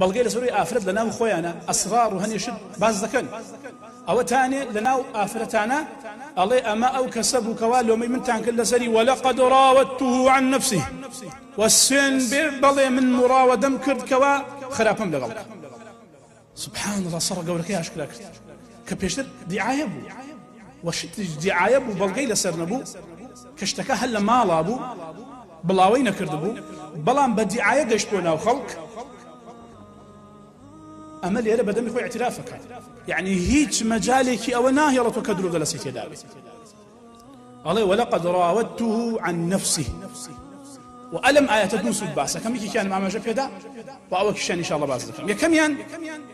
بەڵگەی لە سوری ئافرەت لە ناو خۆیانە ئەسرار باز دەکەن ئەوە تانێ لە ناو ئافرەتانە ئەڵێ ئەمە ئەو کەسە بووکەوا لۆمەی منتان کرد وەلەقەد ڕاوەتته عن نفسه. والسن بڵێ من مراوەدەم کرد کەوا خراپەم لەگەڵ سبحان الله سەر گەورەکەی ئاشکرا کرد کە پێشتر دیعاە وشت دیعاە بوو بەڵگەی لەسەر نەبوو کەشتەکە هەل لە ماڵا بوو بڵاوی نەکرد بوو بەڵام بە ئەمە لێرە بەدەمی خۆی اعترافەکە يعني هیچ مەجالێکی ئەوە ناهێڵەتەوە کە درۆگە لە سیتێدا بێت ئەڵێ وەلقد راودته عن نفسه. وألم آيات نووسود باسە کەمێکی کیان مامەژە پێدا و ئەوە کیشان إن شاء الله باز دەکەم یەکەمیان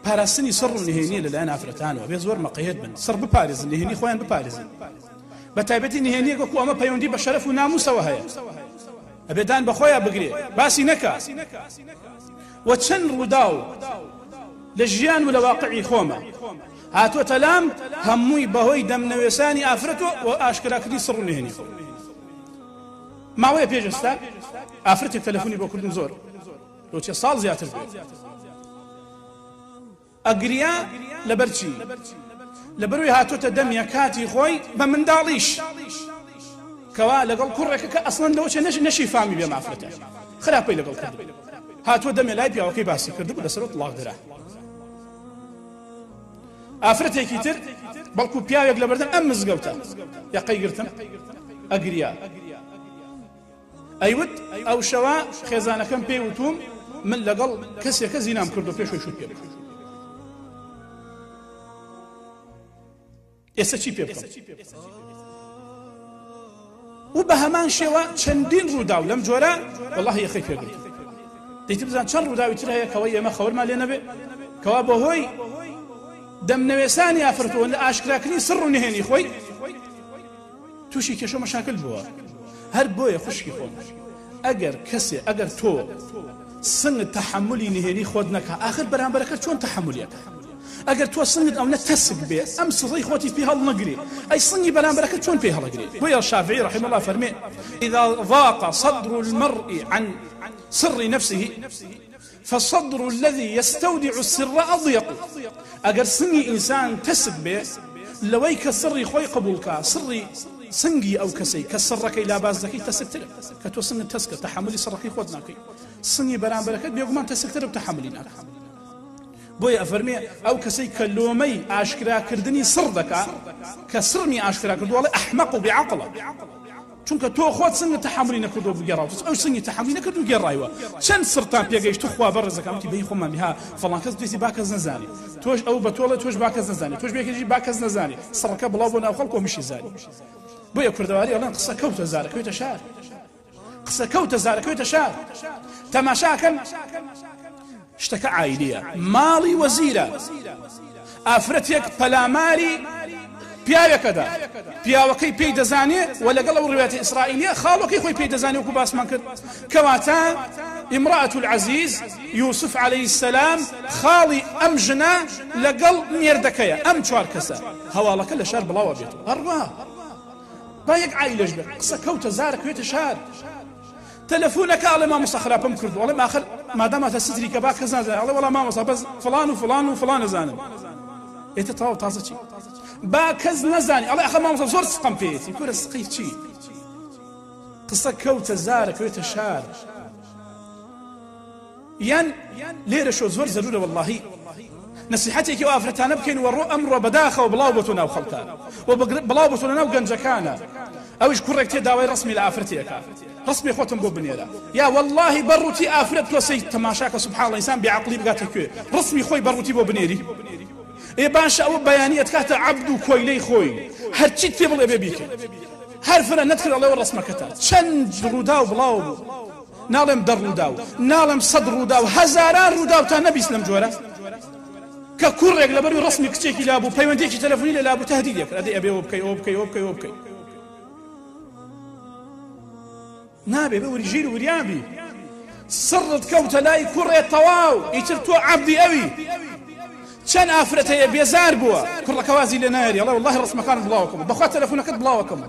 پاراستنی سڕ و نهێنیە لەلایەن ئافرەتانەوە بێ زۆر مەقەیت بن. سڕ بپارێزن نهێنی خۆیان بپارێزن بە تایبەتی نهێنیە وەکو ئەمە پەیوەندی بە شەرف و ناموسەوە هەیە ئەبێدان بەخۆیان بگرێ باسی لە ژیان و لە واقعی خۆمە. هاتووەتە لام هەمووی بەهۆی دەمنەوێسانی ئافرەتەوە و ئاشکراکردی سڕ نهێنی. ماوەیە پێشستا ئافرەتێک تەلەفۆنی بۆ کردن زۆر. لۆچێ ساڵ زیاتر بێت. ئەگریا لەبەرچی لەبەروی هاتوۆتە دەمیە کاتی خۆی بە منداڵیش. کەوا لەگەڵ کوڕێکە کە ئەسڵەن لەوچە نەش نەشی فامی بێ مافرەتە. خراپەی لەگەڵ کرد هاتووە دەمێ لای پیاوەکەی باسی کرد بوو لەسەرەوە لاغ درا ئافرەتێکی تر بەڵکو پیاوێک لە بەردەم ئەم مزگەوتە. یاقەی گرتم؟ ئەگریا. ئەیوت ئەو شەوە خێزانەکەم پێی وتوم من لەگەڵ کەسێکە زینام کردو پێشۆی شوت پێ ئێستا چی پێ و بە هەمان شێوە چەندین ڕوودا و لەم جۆرە والله یەخی پێگرت دەیت بزان چەند ڕووداوی تر هەیە کەەوە ئێمە خەورمان لێ نەبێ؟ کەوا بەهۆی دەمنەوێسانی ئافرەتەوە لە ئاشکراکردنی سڕ و نهێنی خۆی تووشی کێشە مەشاکل بووە. هەر بۆیە خوشکی خۆم. ئەگەر کەسێ ئەگەر تۆ سنگ تحملی نهێنی خۆت نەکە آخر بەرامبەرەکە چۆن تحملیەکە ئەگەر تۆ سنگت ئەو نە تەسک بێ ئەم سڕی خۆتی پێ هەڵ نەگری ئەی سنگی بەرامبەرەکە چۆن پێ هەڵەگری بۆیە الشافعي رحمه الله فرمي إذا ضاق صدر المرء عن سر نفسه فالصدر الذي يستودع السر أضيق. أجر سني إنسان تسب به لويك سري خوي قبولك سري سنگی ئەو کەسەی کە سڕەکەی لاباز دەکەی تەسکتر کە تۆ سنگ تەسکە تەحملی سڕەکەی خۆت ناکەی سنگی بەرامبەرەکەت بێگومان تەسکتر و تەحملی ناکە بۆیە ئەفەرمێ ئەو کەسەی کە لۆمەی ئاشکراکردنی سڕ دەکا کە سڕمی ئاشکرا کردوڵێ ئەحمەق چونکە تۆ خۆت سنگ تحملی نەکردو بگەڕاوت ئەو سنگی تحملی نەکرد و گێڕایوە. چەند سرتان پێگەیشت خوا بەڕزەکەمتی بەی خۆمان بها فڵان کەس دوێتی باکەس نزانی تۆش ئەو بە تۆڵە تۆش باکەس نزانی تۆش بێکێکی باکەس نزانی سڕەکە بڵاو بۆ ناو خەڵکۆ میشی زانی. بۆیە کوردەواری ئەڵێن قسە کەوتە زارەکەوتە شار. قسە کەوتە زارەکەوتە شار. تەماشاکەن. شتەکە عیلیە ماڵی وەزیرە. ئافرەتێک پەلاماری پیاوەکەدا پیاوەکەی پێی دەزانێت و لەگەڵ ئەو ڕوێتی ئیسرائیلیە خاڵەکەی خۆی پێی دەزانێت وکو باسمان کرد کەواتە امرأة العزيز يوسف عليه السلام خاڵی ئەم ژنە لەگەڵ مێردەکەیە ئەم چوار کەسە هەواڵەکە لە شار بڵاوە بێت هەڕوا با یەک عیلش بێت قسە کەوتە زارەکەوێتە شار تەلەفۆنەکە ئەڵێ مامۆستا خراپم کرد وڵێ ماخر ماداماتە سزری کە با کەس نازانێت ئەڵێ وەڵام مامۆستا بەس فلان و فلان و فلان نزانم ئێتە تاو تازە چی با کەس نەزانی ئەڵێ ئەخە مامۆستا زۆر سقم پێێتی کورە سقی چی قسە کەوتە زارەکەوێتە شار یان لێرە شۆ زۆر زەرورە واللهی نسیحەتێکی و ئافرەتانە بکەین وەڕۆ ئەمڕۆ بەداخەوە بڵاو بۆ تۆ ناو خەڵکان و بڵاو بۆ تۆ ناو گەنجەکانە ئەوش کوڕێک تێ داوای ڕسمی لە ئافرەتێکە ڕسمی خۆتم بۆ بنێرە یا والله بەڕوتی ئافرەت تەماشاکە سبحاڵ ئینسان بیعقلی بگاتە کوێ ڕسمی خۆی بەڕوتی بۆ بنێری ئێ باش ئەوە بەیانیت کاتە عبد و کۆیلەی خۆی هەرچیت پێ بڵێ بێ بیکە هەر فرە نەتکرد ئەڵێەوە ڕسمەکەتە چەند ڕوودا و بڵاو بوو ناڵێم دەڕ ڕوودا و ناڵێم سەد ڕوودا و هەزاران ڕوودا و تا نەبیست لەم جۆرە کە کوڕێک لەبەر ڕسمی کچێکی لابوو پەیوەندێکی تەلەفۆنی لە لابوو تهدیدێک ئەدەی ئەبێ ئەوە بکەی ئەوە بکەی ئەوە بکەی ئەوە بکەی نابێ بە وریژیر وریابی سڕت کەوتە لای کوڕێ تەواو ئیتر تۆ عەبدی ئەوی چەند ئافرەت هەیە بێزار بووە. کوڕەکەوازی لێ ناری ئەڵێ والله ڕسمەکان بڵاوکەم. بەخوا تەلەفۆنەکەت بڵاوکەم.